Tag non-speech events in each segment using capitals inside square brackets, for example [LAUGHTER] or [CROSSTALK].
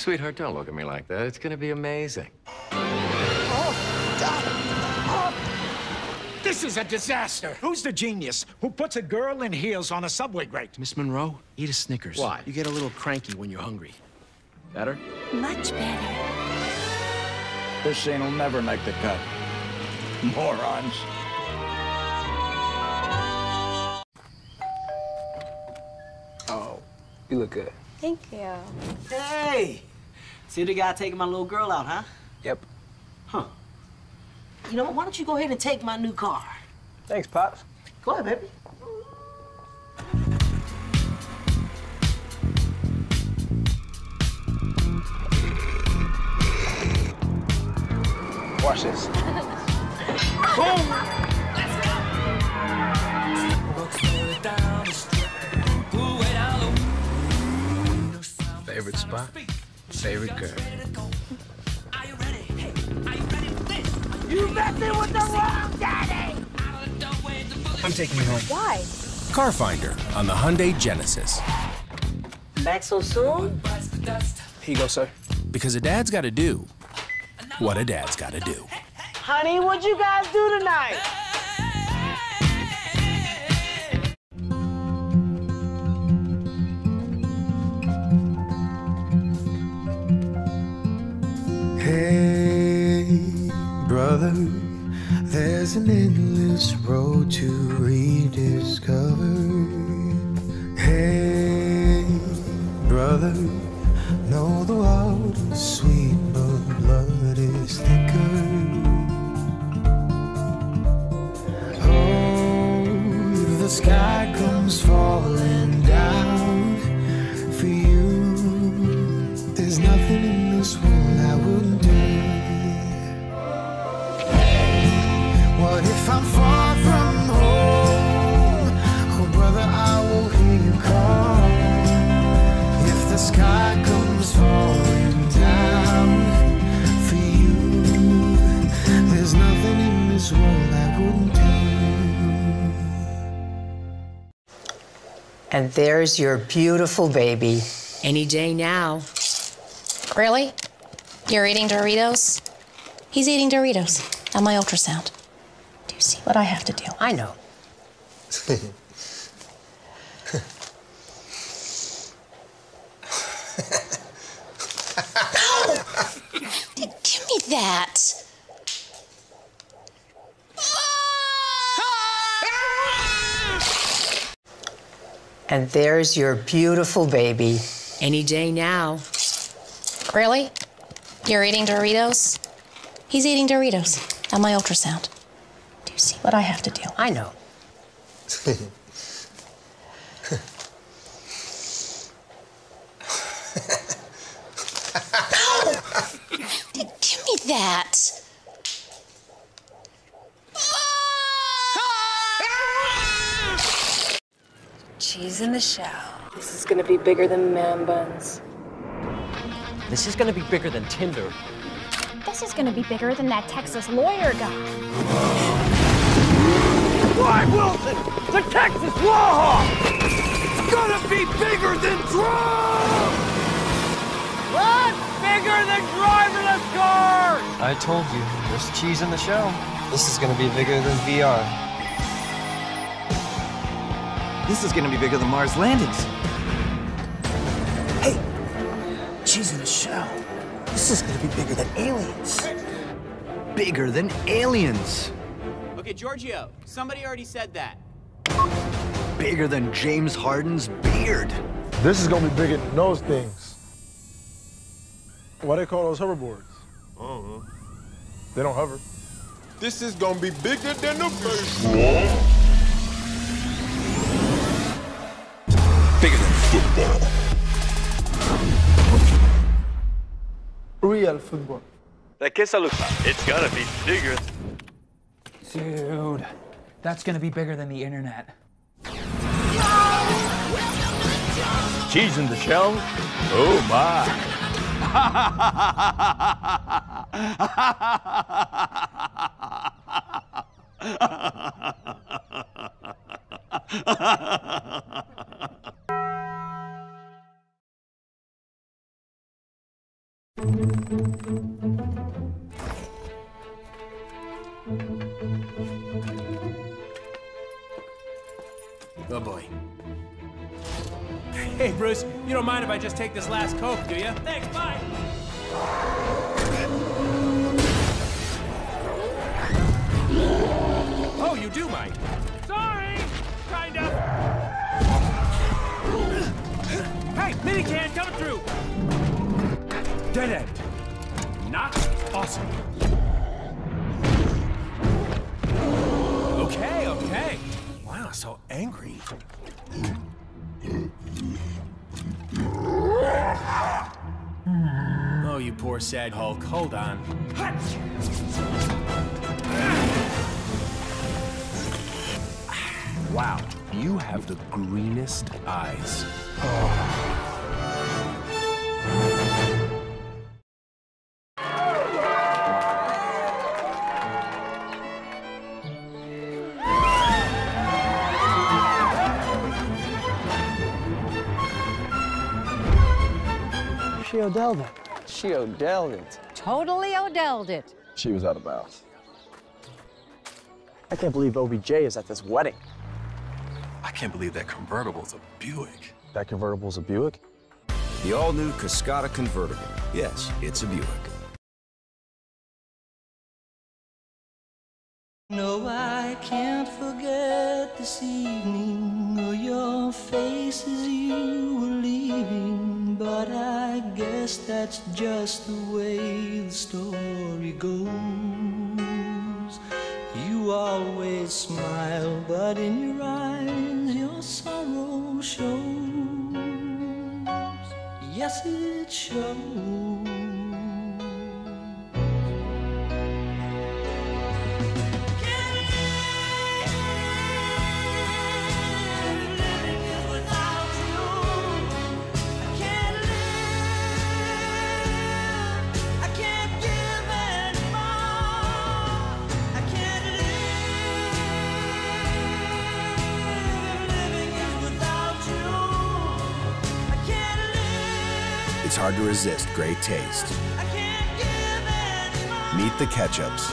Sweetheart, don't look at me like that. It's gonna be amazing. Oh, oh. This is a disaster. Who's the genius who puts a girl in heels on a subway grate? Miss Monroe, eat a Snickers. Why? You get a little cranky when you're hungry. Better? Much better. This scene will never make the cut. Morons. Oh, you look good. Thank you. Hey! See the guy taking my little girl out, huh? Yep. Huh. You know what? Why don't you go ahead and take my new car? Thanks, Pops. Go ahead, baby. Watch this. Favorite spot? Favorite girl? I'm taking you home. Why? Car Finder on the Hyundai Genesis. Back so soon? Here you go, sir. Because a dad's got to do what a dad's got to do. Honey, what'd you guys do tonight? There's an endless road to rediscover. Hey, brother, know the water's sweet, but blood is thicker. Oh, the sky What if I'm far from home? Oh, brother, I will hear you call. If the sky comes falling down for you, there's nothing in this world I wouldn't do. And there's your beautiful baby. Any day now. Really? You're eating Doritos? He's eating Doritos on my ultrasound. Do you see what I have to do? I know. Give me that. And there's your beautiful baby. Any day now. Really? You're eating Doritos? He's eating Doritos on my ultrasound. Do you see what I have to do? I know. Give me that. Cheese in the shell. This is gonna be bigger than man buns. This is gonna be bigger than Tinder. This is gonna be bigger than that Texas lawyer guy. Why, Wilson? The Texas Law It's gonna be bigger than Trump! What? Bigger than driverless cars! I told you, there's cheese in the shell. This is gonna be bigger than VR. This is gonna be bigger than Mars landings. Hey, cheese in the shell. This is gonna be bigger than aliens. Bigger than aliens. Okay, Giorgio, somebody already said that. Bigger than James Harden's beard. This is gonna be bigger than those things. Why they call those hoverboards? I don't know. They don't hover. This is gonna be bigger than the baseball. Bigger than football. Real football. ¿De qué salud? It's gotta be bigger. Dude, that's gonna be bigger than the internet. Cheese in the shell? Oh my! [LAUGHS] Hey, Bruce, you don't mind if I just take this last Coke, do you? Thanks, bye. Oh, you do mind. Sorry! Kind of. Hey, minican coming through! Dead end. Not awesome. Okay, okay. Wow, so angry. Oh, you poor sad Hulk. Hold on. Wow, you have the greenest eyes. She Odelled it. She Odelled it. Totally Odelled it. She was out of bounds. I can't believe OBJ is at this wedding. I can't believe that convertible's a Buick. That convertible's a Buick? The all-new Cascada convertible. Yes, it's a Buick. No, I can't forget this evening or your face as you were leaving. But I guess that's just the way the story goes. You always smile, but in your eyes your sorrow shows. Yes, it shows. It's hard to resist great taste. Meet the ketchups.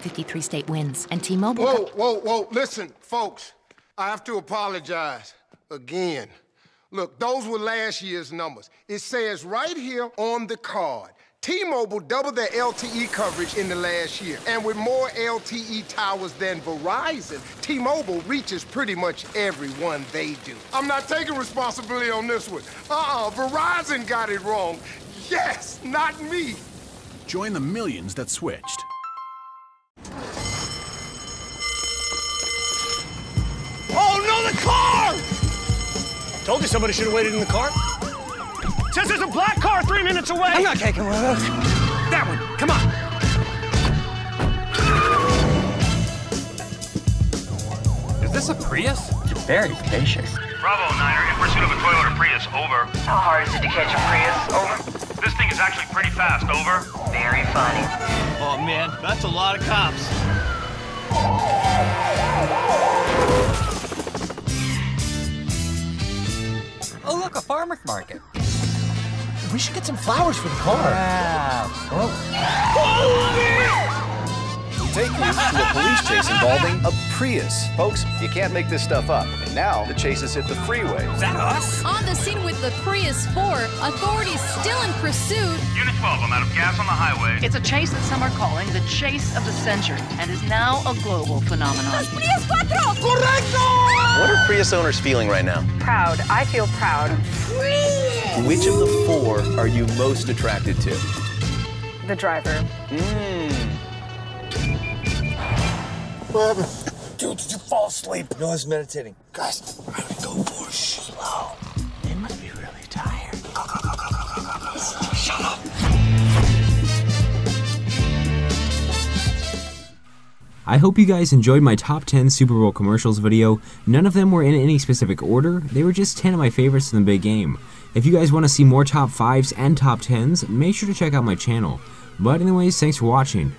53 state wins, and T-Mobile. Whoa, whoa, whoa. Listen, folks, I have to apologize again. Look, those were last year's numbers. It says right here on the card, T-Mobile doubled their LTE coverage in the last year. And with more LTE towers than Verizon, T-Mobile reaches pretty much everyone they do. I'm not taking responsibility on this one. Uh-uh, Verizon got it wrong. Yes, not me. Join the millions that switched. Oh, no, the car! Told you somebody should have waited in the car. Says there's a black car three minutes away. I'm not taking one of those. That one, come on. Is this a Prius? You're very spacious. Bravo, Niner. In pursuit of a Toyota Prius, over. How hard is it to catch a Prius? Over. This thing is actually pretty fast, over. Very funny. Oh, man, that's a lot of cops. Oh, look, a farmer's market. We should get some flowers for the car. Oh. Wow. Taking you to a police chase involving a Prius. Folks, you can't make this stuff up. And now the chase has hit the freeway. Is that us? On the scene with the Prius 4, authorities still in pursuit. Unit 12, I'm out of gas on the highway. It's a chase that some are calling the chase of the century and is now a global phenomenon. Prius 4! What are Prius owners feeling right now? Proud. I feel proud. Which of the four are you most attracted to? The driver. Mmm. What happened? Dude, did you fall asleep? No, I was meditating. Guys, I'm gonna go for slow. They must be really tired. Go, go, go, go, go, go, go, go. Shut up. I hope you guys enjoyed my top 10 Super Bowl commercials video. None of them were in any specific order, they were just 10 of my favorites in the big game. If you guys want to see more top 5s and top 10s, make sure to check out my channel. But anyways, thanks for watching.